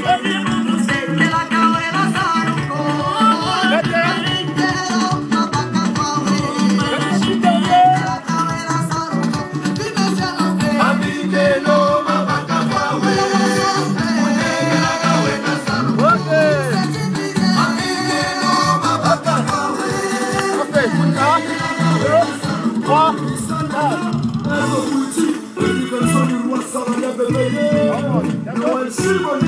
Hey! Erdoğan politik, Erdoğan sanır, Vassal, Ayabebe'ye, Noel Simon,